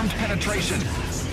Confirmed penetration.